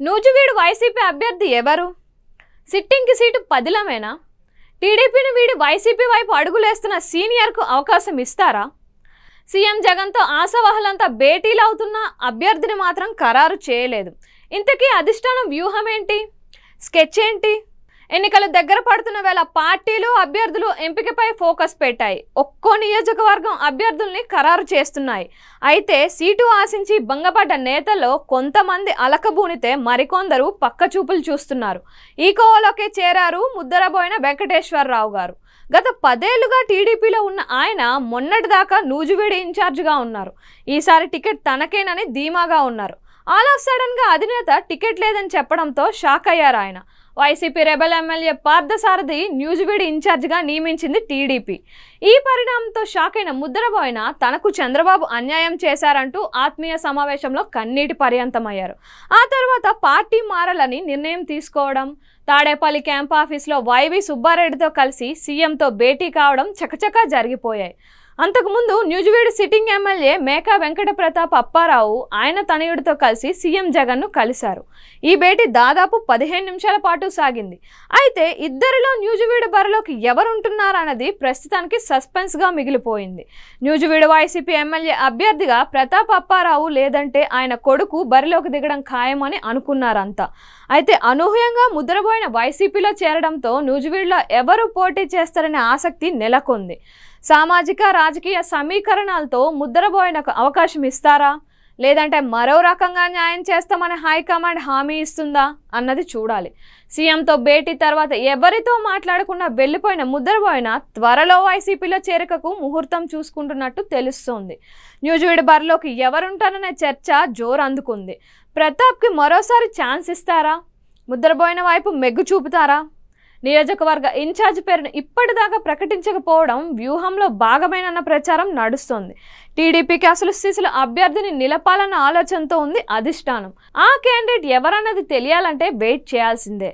నూజివీడు వైసీపీ అభ్యర్థి ఎవరు? సిట్టింగ్కి సీటు పదిలమేనా? టీడీపీని వీడి వైసీపీ వైపు అడుగులేస్తున్న సీనియర్కు అవకాశం ఇస్తారా? సీఎం జగన్తో ఆశావహలంతా భేటీలు అవుతున్న అభ్యర్థిని మాత్రం ఖరారు చేయలేదు. ఇంతకీ అధిష్టానం వ్యూహం ఏంటి స్కెచ్ ఏంటి ఎన్నికలు దగ్గర పడుతున్న వేళ పార్టీలు అభ్యర్థులు ఎంపికపై ఫోకస్ పెట్టాయి. ఒక్కో నియోజకవర్గం అభ్యర్థుల్ని ఖరారు చేస్తున్నాయి. అయితే సీటు ఆశించి భంగపడ్డ నేతల్లో కొంతమంది అలకబూనితే మరికొందరు పక్క చూపులు చూస్తున్నారు. ఈ కోవలోకే చేరారు ముద్దరబోయిన వెంకటేశ్వరరావు గారు. గత పదేళ్ళుగా టీడీపీలో ఉన్న ఆయన మొన్నటిదాకా నూజువేడి ఇన్ఛార్జిగా ఉన్నారు. ఈసారి టికెట్ తనకేనని ధీమాగా ఉన్నారు. ఆల్ ఆఫ్ సడన్గా అధినేత టికెట్ లేదని చెప్పడంతో షాక్ అయ్యారు ఆయన. వైసీపీ రెబల్ ఎమ్మెల్యే పార్థసారథి న్యూజివీడి ఇన్ఛార్జిగా నియమించింది టీడీపీ. ఈ పరిణామంతో షాక్ అయిన ముద్రబోయిన తనకు చంద్రబాబు అన్యాయం చేశారంటూ ఆత్మీయ సమావేశంలో కన్నీటి పర్యంతమయ్యారు. ఆ తర్వాత పార్టీ మారాలని నిర్ణయం తీసుకోవడం తాడేపల్లి క్యాంప్ ఆఫీస్లో వైవి సుబ్బారెడ్డితో కలిసి సీఎంతో భేటీ కావడం చకచకా జరిగిపోయాయి. అంతకుముందు న్యూజివీడు సిట్టింగ్ ఎమ్మెల్యే మేకా వెంకట ప్రతాప్ అప్పారావు ఆయన తనయుడితో కలిసి సీఎం జగన్ను కలిశారు. ఈ భేటీ దాదాపు పదిహేను నిమిషాల పాటు సాగింది. అయితే ఇద్దరిలో న్యూజివీడు బరిలోకి ఎవరుంటున్నారన్నది ప్రస్తుతానికి సస్పెన్స్గా మిగిలిపోయింది. న్యూజివీడు వైసీపీ ఎమ్మెల్యే అభ్యర్థిగా ప్రతాప్ అప్పారావు లేదంటే ఆయన కొడుకు బరిలోకి దిగడం ఖాయమని అనుకున్నారంతా. అయితే అనూహ్యంగా ముద్రపోయిన వైసీపీలో చేరడంతో న్యూజివీడ్లో ఎవరు పోటీ చేస్తారనే ఆసక్తి నెలకొంది. సామాజిక రాజకీయ సమీకరణాలతో ముద్రబోయిన అవకాశం ఇస్తారా? లేదంటే మరో రకంగా న్యాయం చేస్తామని హైకమాండ్ హామీ ఇస్తుందా? అన్నది చూడాలి. సీఎంతో భేటీ తర్వాత ఎవరితో మాట్లాడకుండా వెళ్ళిపోయిన ముద్రబోయిన త్వరలో వైసీపీలో చేరికకు ముహూర్తం చూసుకుంటున్నట్టు తెలుస్తోంది. న్యూజివీడ్ బరిలోకి ఎవరుంటారనే చర్చ జోరు అందుకుంది. ప్రతాప్కి మరోసారి ఛాన్స్ ఇస్తారా? ముద్రబోయిన వైపు మెగ్గు చూపుతారా? నియోజకవర్గ ఇన్ఛార్జ్ పేరును ఇప్పటిదాకా ప్రకటించకపోవడం వ్యూహంలో భాగమైనన్న ప్రచారం నడుస్తోంది. టీడీపీకి అసలు స్థితిలో అభ్యర్థిని నిలపాలన్న ఆలోచనతో ఉంది అధిష్టానం. ఆ క్యాండిడేట్ ఎవరన్నది తెలియాలంటే వెయిట్ చేయాల్సిందే.